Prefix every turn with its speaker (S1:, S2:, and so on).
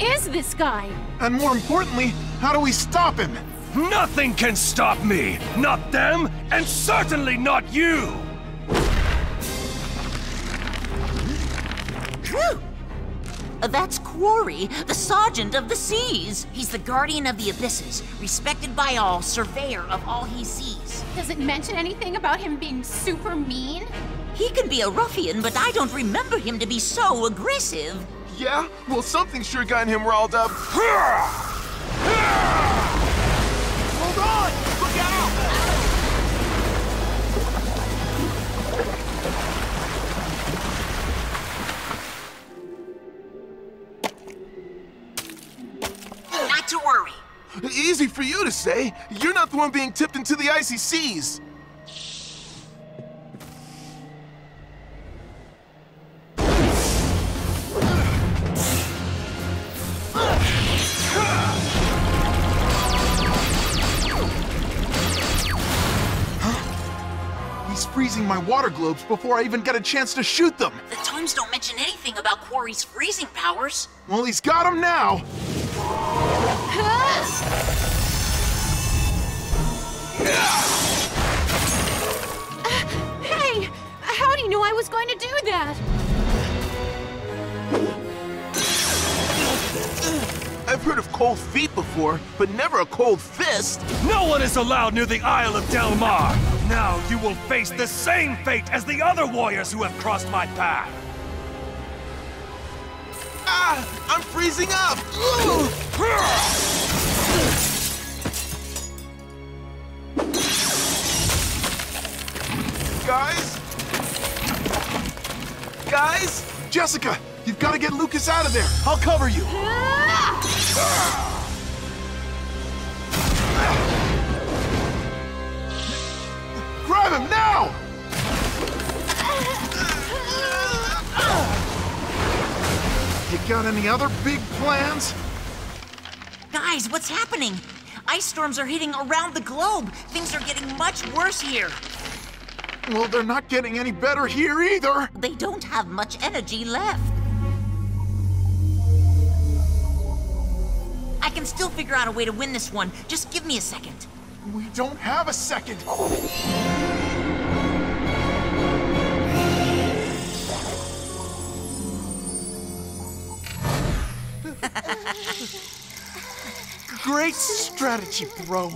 S1: is this guy?
S2: And more importantly, how do we stop him?
S3: Nothing can stop me! Not them, and certainly not you!
S4: Whew! That's Quary, the Sergeant of the Seas. He's the Guardian of the Abysses, respected by all, surveyor of all he sees.
S1: Does it mention anything about him being super mean?
S4: He can be a ruffian, but I don't remember him to be so aggressive.
S5: Yeah? Well, something sure got him riled up. Hold on! Look out!
S4: Not to worry.
S5: Easy for you to say. You're not the one being tipped into the icy seas.
S2: Freezing my water globes before I even get a chance to shoot them.
S4: The times don't mention anything about Quary's freezing powers.
S2: Well, he's got them now.
S1: Hey! How do you know I was going to do that?
S5: I've heard of cold feet before, but never a cold fist.
S3: No one is allowed near the Isle of Del Mar! Now you will face the same fate as the other warriors who have crossed my path!
S5: Ah! I'm freezing up! Guys? Guys?
S2: Jessica, you've got to get Lucas out of there. I'll cover you. Got any other big plans?
S4: Guys, what's happening? Ice storms are hitting around the globe. Things are getting much worse here.
S2: Well, they're not getting any better here either.
S4: They don't have much energy left. I can still figure out a way to win this one. Just give me a second.
S2: We don't have a second. Great strategy, bro.